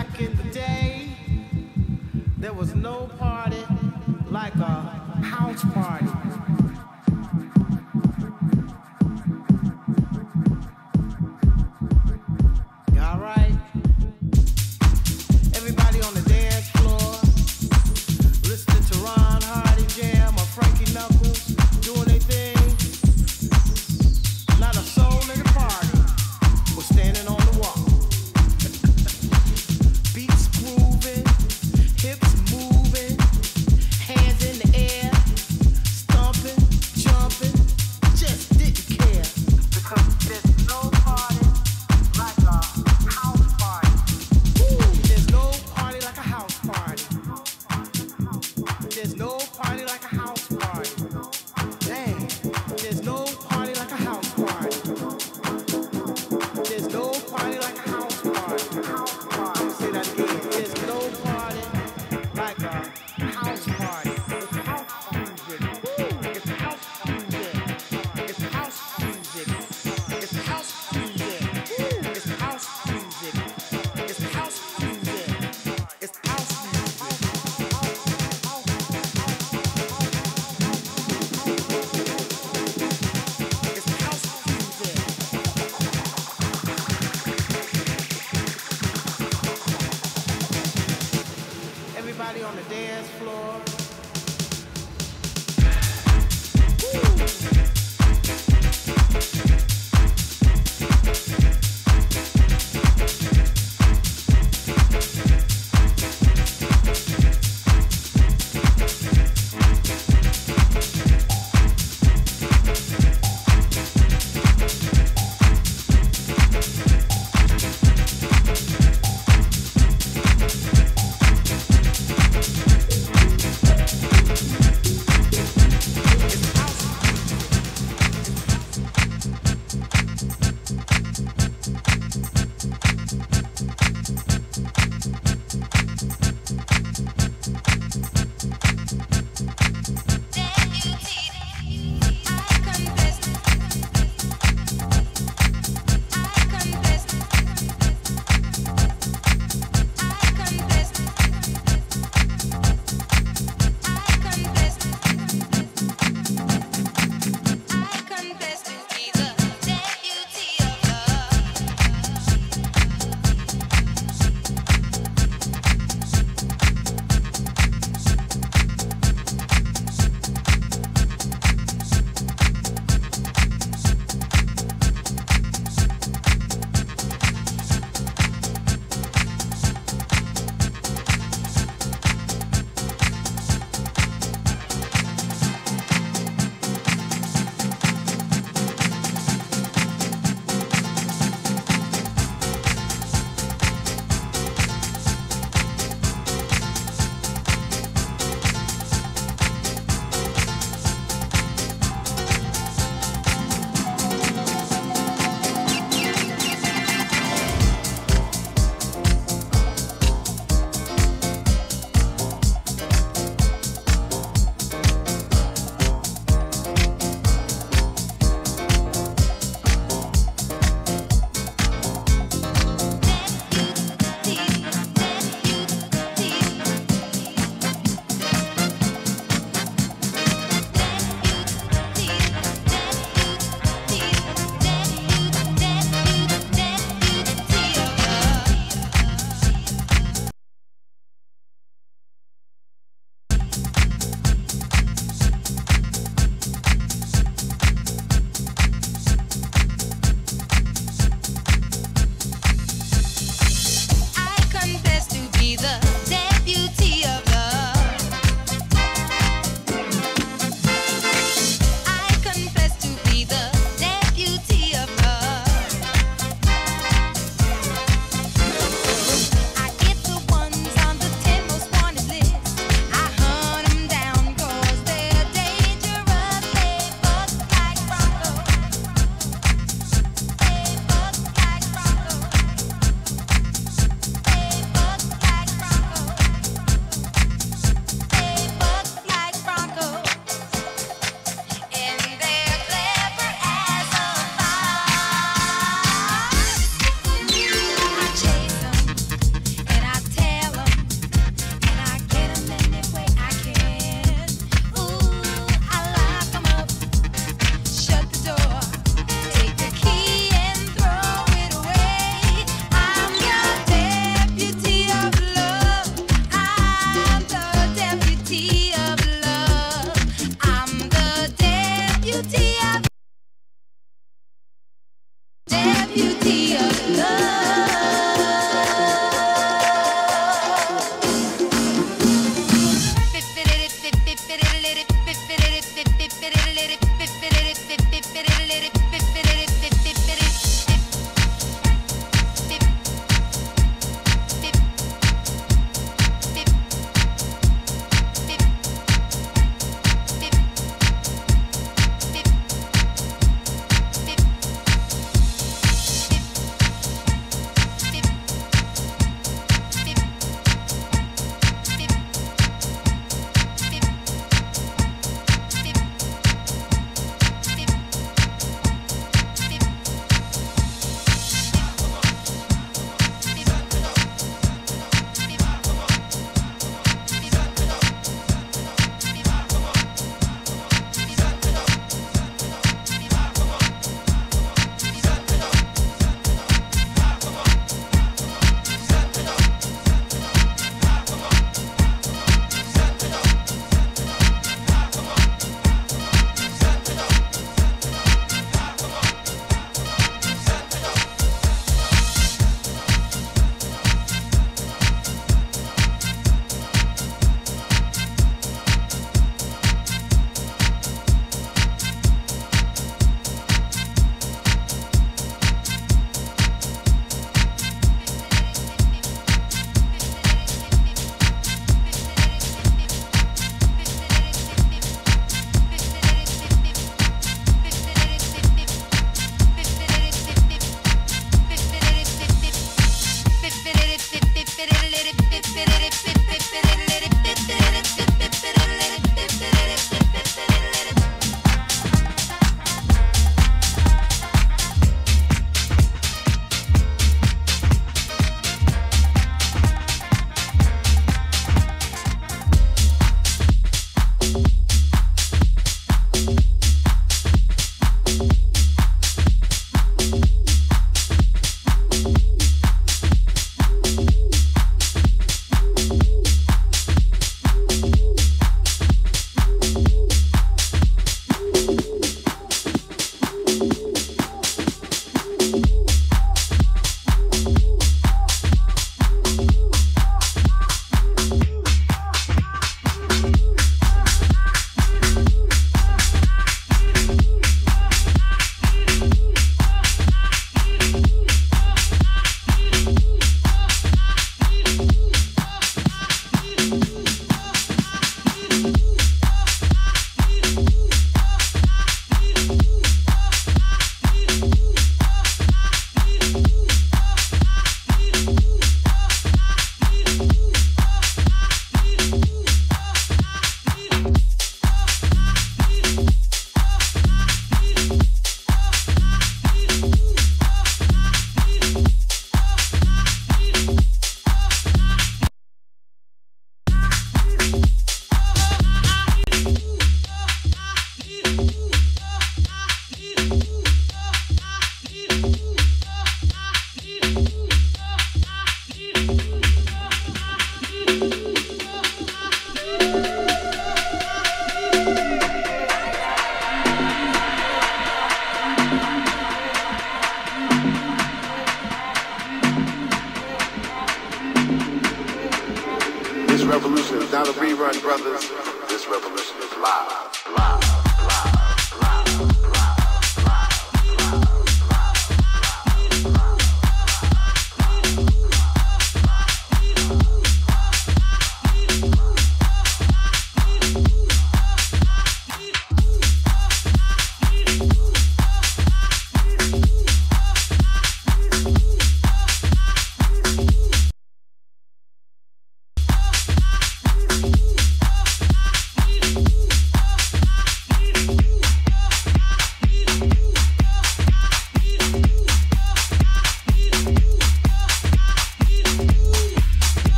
back in the day, there was no party like a house party.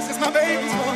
Sunshine since my baby's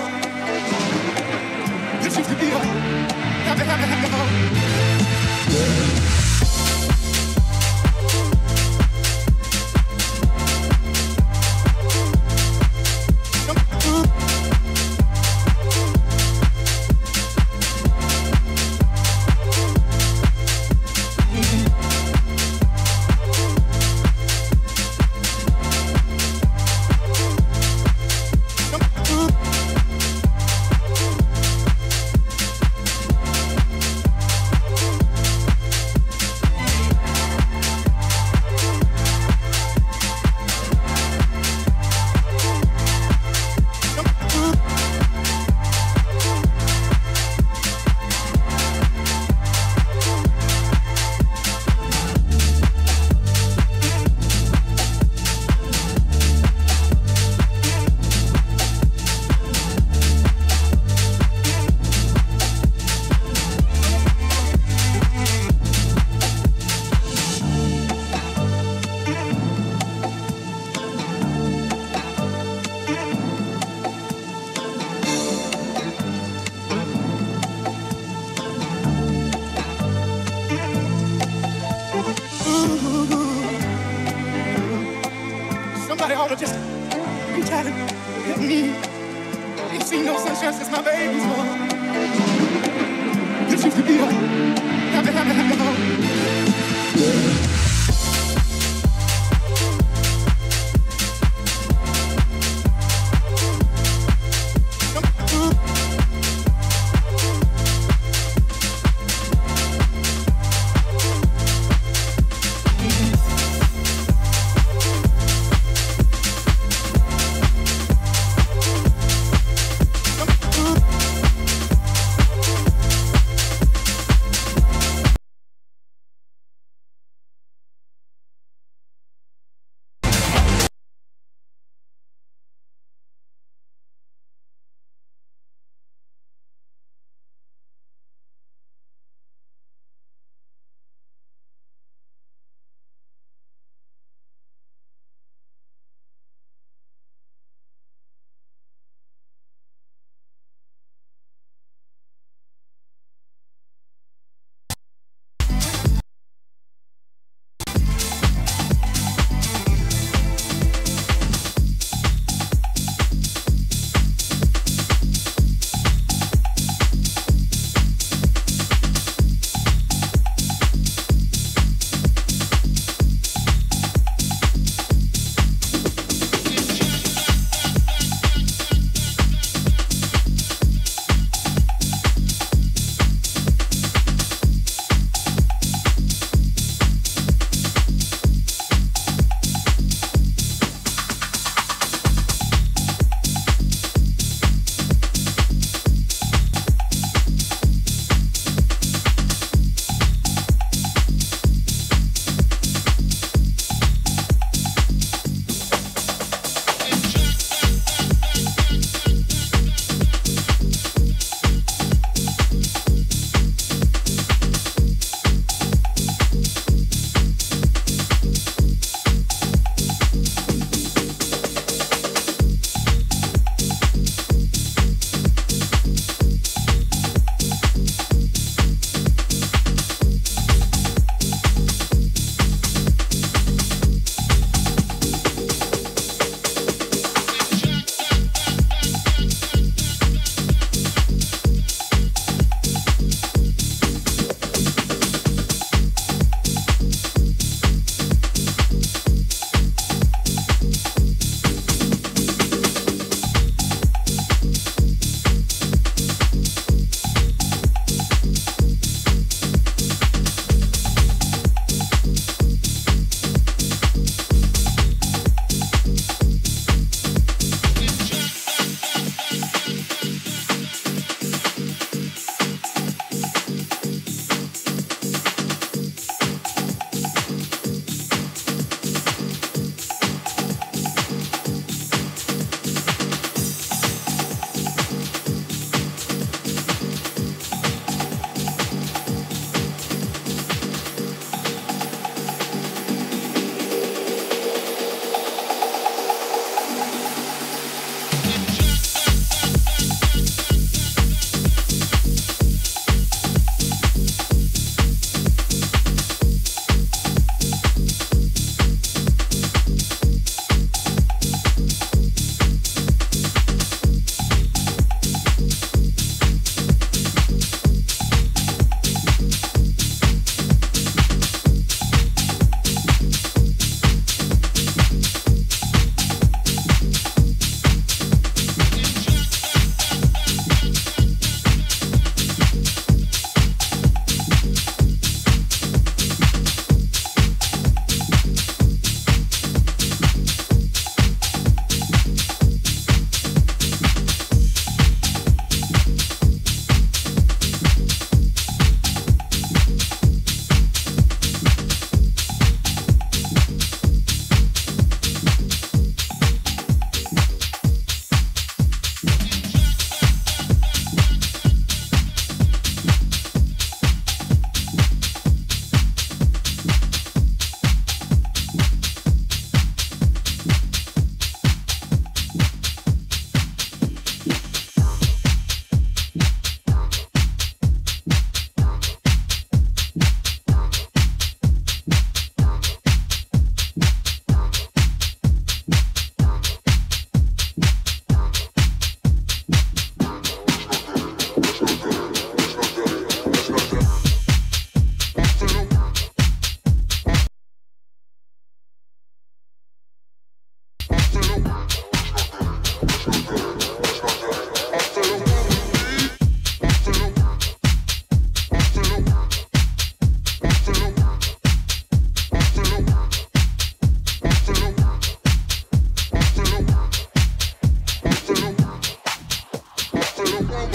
Take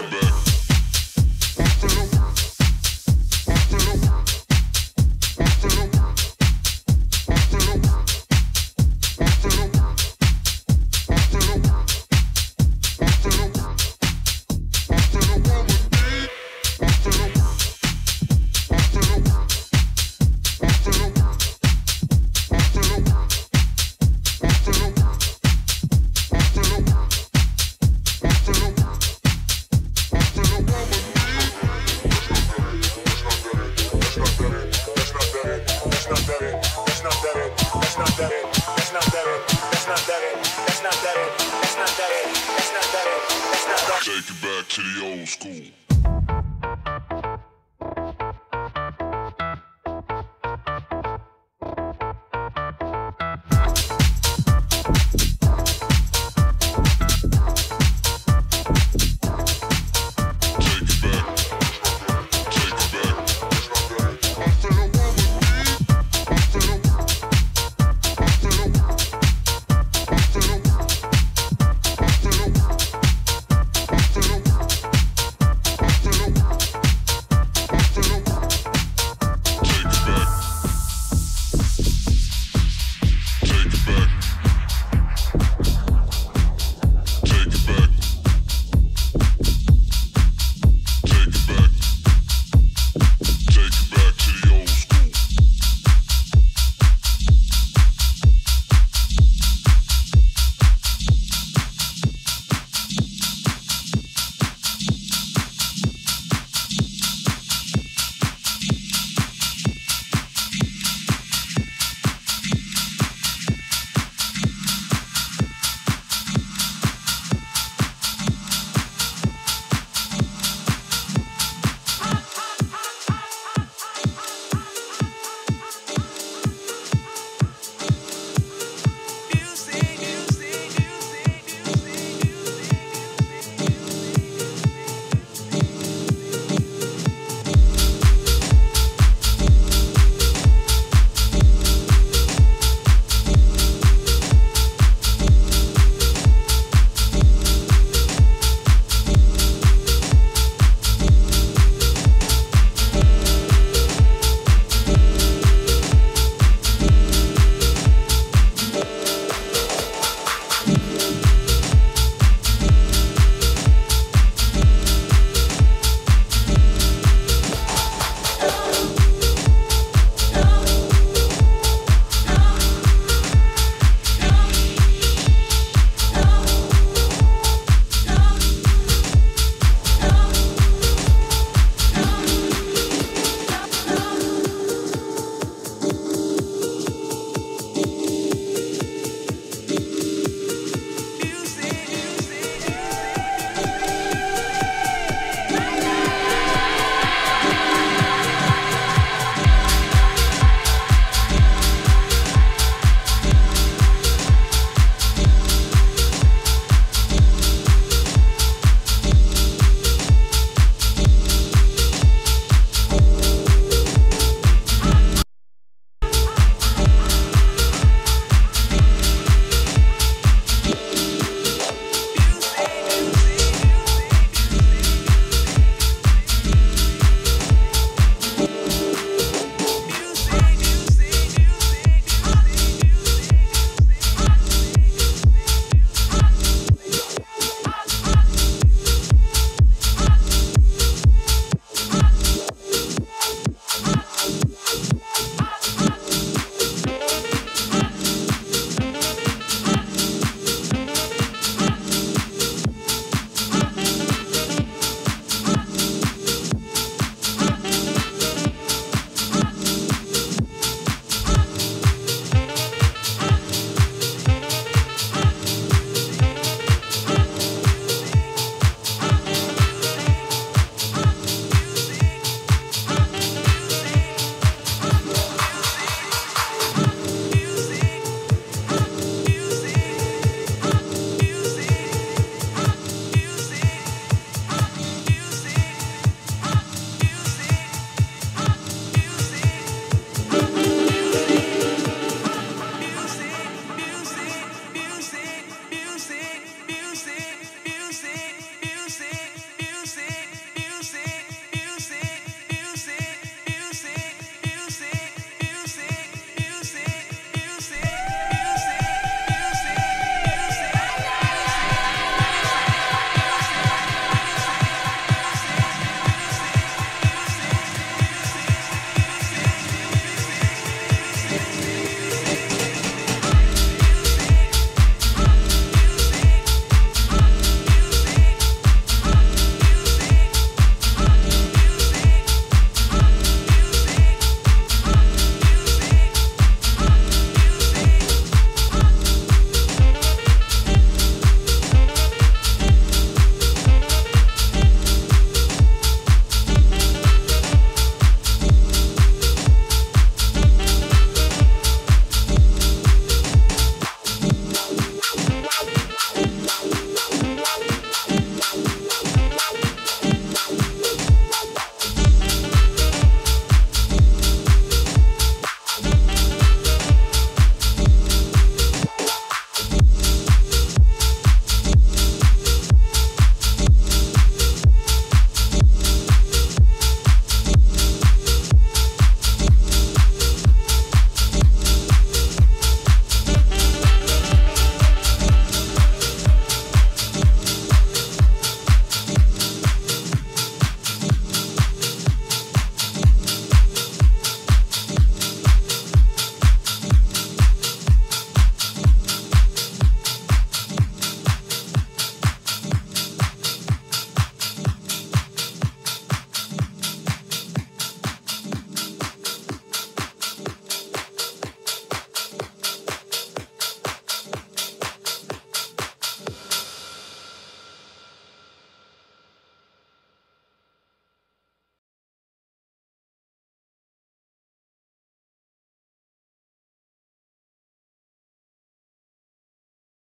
it back